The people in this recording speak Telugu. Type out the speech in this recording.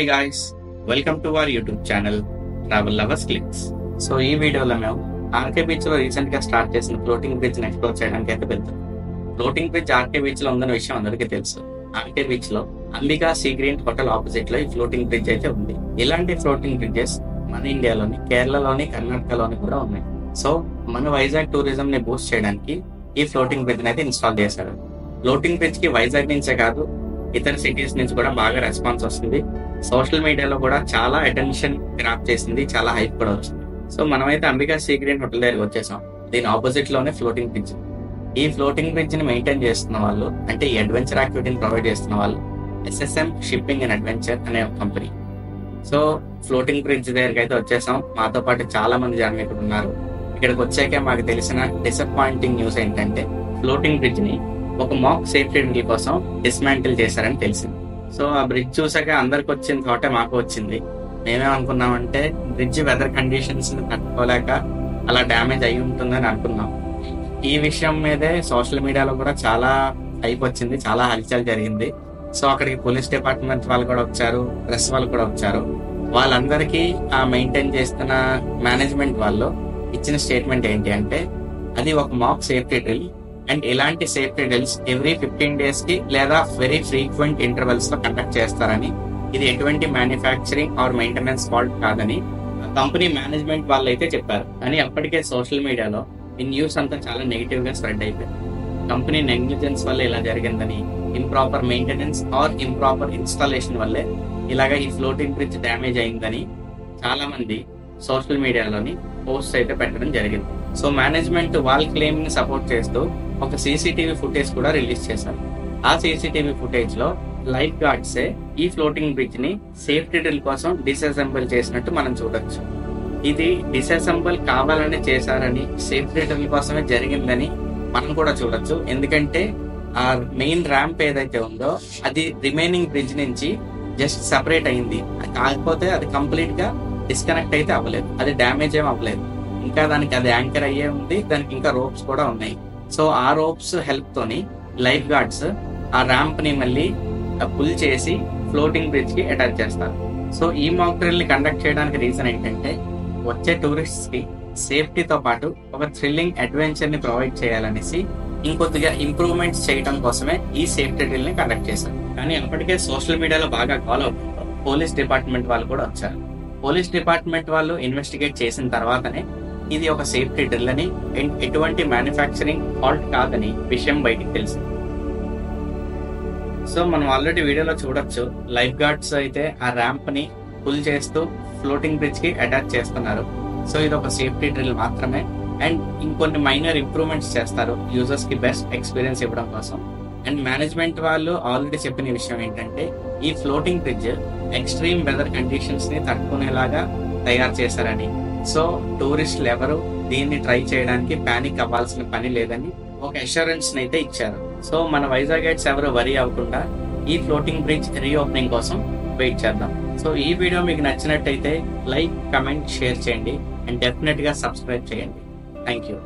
Hi guys welcome to our YouTube channel travel lovers clicks so ఈ వీడియోలో మేము ఆర్కే బీచ్లో రీసెంట్గా స్టార్ట్ చేసిన ఫ్లోటింగ్ బ్రిడ్జ్ని ఎక్స్ప్లోర్ చేయడానికి అయితే వెళ్తాం. ఫ్లోటింగ్ బ్రిడ్జ్ ఆర్కే బీచ్లో ఉందన్న విషయం అందరికీ తెలుసు. ఆర్కే బీచ్లో అంబికా సీ గ్రీన్ హోటల్ ఆపోజిట్లో ఈ ఫ్లోటింగ్ బ్రిడ్జ్ అయితే ఉంది. ఇలాంటి ఫ్లోటింగ్ బ్రిడ్జెస్ మన ఇండియాలోని కేరళలోని కర్ణాటకలోని కూడా ఉన్నాయి. సో మన వైజాగ్ టూరిజం ని బూస్ట్ చేయడానికి ఈ ఫ్లోటింగ్ బ్రిడ్జ్ అయితే ఇన్స్టాల్ చేశారు. ఫ్లోటింగ్ బ్రిడ్జ్కి వైజాగ్ నుంచే కాదు ఇతర సిటీస్ నుంచి కూడా బాగా రెస్పాన్స్ వస్తుంది. సోషల్ మీడియాలో కూడా చాలా అటెన్షన్ గ్రాప్ చేసింది చాలా హైప్ కూడా వచ్చింది. సో మనమైతే అంబికా సీ హోటల్ దగ్గరికి వచ్చేసాం. దీని ఆపోజిట్లోనే ఫ్లోటింగ్ బ్రిడ్జ్ ఈ ఫ్లోటింగ్ బ్రిడ్జ్ని మెయింటైన్ చేస్తున్న వాళ్ళు అంటే ఈ అడ్వెంచర్ యాక్టివిటీని ప్రొవైడ్ చేస్తున్న వాళ్ళు ఎస్ఎస్ఎం షిప్పింగ్ అండ్ అడ్వెంచర్ అనే ఒక కంపెనీ సో ఫ్లోటింగ్ బ్రిడ్జ్ దగ్గరికి అయితే వచ్చేసాం. మాతో పాటు చాలా మంది జనం ఇక్కడ ఉన్నారు. ఇక్కడికి వచ్చాక మాకు తెలిసిన డిసప్పాయింటింగ్ న్యూస్ ఏంటంటే ఫ్లోటింగ్ బ్రిడ్జ్ని ఒక మాక్ సేఫ్టీ డ్రిల్ కోసం డిస్మాంటిల్ చేశారని తెలిసింది. సో ఆ బ్రిడ్జ్ చూసాక అందరికి వచ్చిన థాటే మాకు వచ్చింది. మేమేమనుకున్నామంటే బ్రిడ్జ్ వెదర్ కండిషన్స్ తట్టుకోలేక అలా డ్యామేజ్ అయి ఉంటుందని అనుకున్నాం. ఈ విషయం మీదే సోషల్ మీడియాలో కూడా చాలా హైప్ వచ్చింది చాలా హల్చల్ జరిగింది. సో అక్కడికి పోలీస్ డిపార్ట్మెంట్ వాళ్ళు కూడా వచ్చారు ప్రెస్ వాళ్ళు కూడా వచ్చారు. వాళ్ళందరికీ ఆ మెయింటైన్ చేస్తున్న మేనేజ్మెంట్ వాళ్ళు ఇచ్చిన స్టేట్మెంట్ ఏంటి అంటే అది ఒక మాక్ సేఫ్టీ డ్రిల్ అండ్ ఇలాంటి సేఫ్టీ డ్రిల్స్ ఎవ్రీ ఫిఫ్టీన్ డేస్కి లేదా వెరీ ఫ్రీక్వెంట్ ఇంటర్వెల్స్లో కండక్ట్ చేస్తారని ఇది ఎటువంటి మ్యానుఫ్యాక్చరింగ్ ఆర్ మెయింటెనెన్స్ ఫాల్ట్ కాదని కంపెనీ మేనేజ్మెంట్ వాళ్ళు అయితే చెప్పారు. కానీ అప్పటికే సోషల్ మీడియాలో ఈ న్యూస్ అంతా చాలా నెగిటివ్గా స్ప్రెడ్ అయిపోయింది. కంపెనీ నెగ్లిజెన్స్ వల్ల ఇలా జరిగిందని improper maintenance or improper installation వల్లే ఇలాగ ఈ ఫ్లోటింగ్ బ్రిడ్జ్ డ్యామేజ్ అయిందని చాలా మంది సోషల్ మీడియాలోని పోస్ట్ అయితే పెట్టడం జరిగింది. సో మేనేజ్మెంట్ వాల్ క్లెయిమ్ని సపోర్ట్ చేస్తూ ఒక సీసీటీవీ ఫుటేజ్ కూడా రిలీజ్ చేశారు. ఆ సీసీటీవీ ఫుటేజ్లో లైఫ్ గార్డ్సే ఈ ఫ్లోటింగ్ బ్రిడ్జ్ని సేఫ్టీ డ్రిల్ కోసం డిసెసెంబుల్ చేసినట్టు మనం చూడొచ్చు. ఇది డిసెసెంబుల్ కావాలని చేశారని సేఫ్టీ డ్రిల్ కోసమే జరిగిందని మనం కూడా చూడొచ్చు. ఎందుకంటే ఆ మెయిన్ ర్యాంప్ ఏదైతే ఉందో అది రిమైనింగ్ బ్రిడ్జ్ నుంచి జస్ట్ సెపరేట్ అయింది. కాకపోతే అది కంప్లీట్గా డిస్కనెక్ట్ అయితే అవ్వలేదు. అది డ్యామేజ్ ఏం అవ్వలేదు. ఇంకా దానికి అది యాంకర్ అయ్యే ఉంది. దానికి ఇంకా రోప్స్ కూడా ఉన్నాయి. సో ఆ రోప్స్ హెల్ప్ తోని లైఫ్ గార్డ్స్ ఆ ర్యాంప్ని మళ్ళీ పుల్ చేసి ఫ్లోటింగ్ బ్రిడ్జ్కి అటాచ్ చేస్తారు. సో ఈ మాక్ డ్రిల్ని కండక్ట్ చేయడానికి రీజన్ ఏంటంటే వచ్చే టూరిస్ట్స్కి సేఫ్టీతో పాటు ఒక థ్రిల్లింగ్ అడ్వెంచర్ని ప్రొవైడ్ చేయాలనేసి ఇంకొద్దిగా ఇంప్రూవ్మెంట్స్ చేయడం కోసమే ఈ సేఫ్టీ డ్రిల్ని కండక్ట్ చేశారు. కానీ అప్పటికే సోషల్ మీడియాలో బాగా కాల్ అవుతుంది పోలీస్ డిపార్ట్మెంట్ వాళ్ళు కూడా వచ్చారు. పోలీస్ డిపార్ట్మెంట్ వాళ్ళు ఇన్వెస్టిగేట్ చేసిన తర్వాతనే ఇది ఒక సేఫ్టీ డ్రిల్ అని ఎటువంటి మ్యానుఫ్యాక్చరింగ్ ఫాల్ట్ కాదని విషయం బయటికి తెలిసింది. సో మనం ఆల్రెడీ వీడియోలో చూడొచ్చు లైఫ్ గార్డ్స్ అయితే ఆ ర్యాంప్ని పుల్ చేస్తూ ఫ్లోటింగ్ బ్రిడ్జ్కి అటాచ్ చేస్తున్నారు. సో ఇది ఒక సేఫ్టీ డ్రిల్ మాత్రమే. అండ్ ఇంకొన్ని మైనర్ ఇంప్రూవ్మెంట్స్ చేస్తారు యూజర్స్కి బెస్ట్ ఎక్స్పీరియన్స్ ఇవ్వడం కోసం. అండ్ మేనేజ్మెంట్ వాళ్ళు ఆల్రెడీ చెప్పిన విషయం ఏంటంటే ఈ ఫ్లోటింగ్ బ్రిడ్జ్ ఎక్స్ట్రీమ్ వెదర్ కండిషన్స్ని తట్టుకునేలాగా తయారు చేశారని. సో టూరిస్టులు ఎవరు దీన్ని ట్రై చేయడానికి పానిక్ అవ్వాల్సిన పని లేదని ఒక అష్యూరెన్స్ అయితే ఇచ్చారు. సో మన వైజాగ్ గైడ్స్ ఎవరు వరి అవ్వకుండా ఈ ఫ్లోటింగ్ బ్రిడ్జ్ రీఓపెనింగ్ కోసం వెయిట్ చేద్దాం. సో ఈ వీడియో మీకు నచ్చినట్టయితే లైక్ కమెంట్ షేర్ చేయండి. అండ్ డెఫినెట్గా సబ్స్క్రైబ్ చేయండి. Thank you